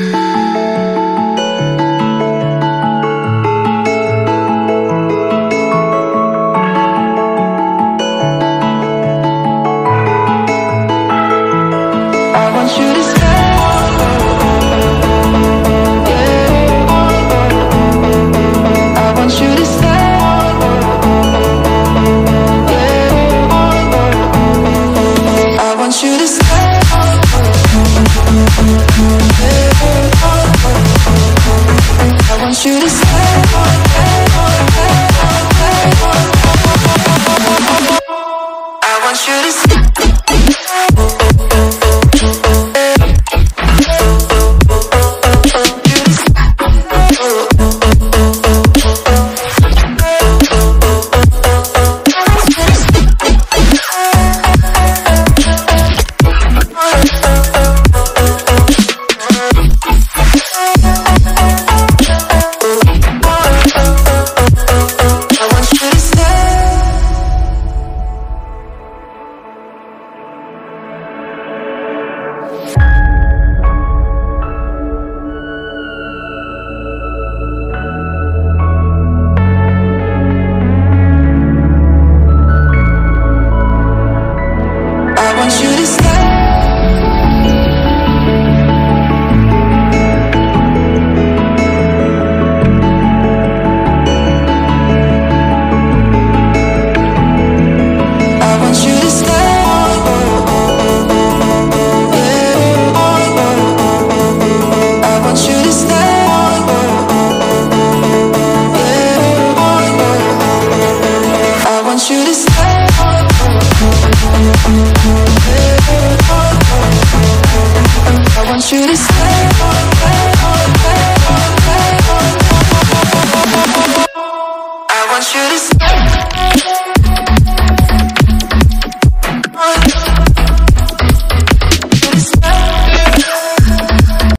I want you want you to. should have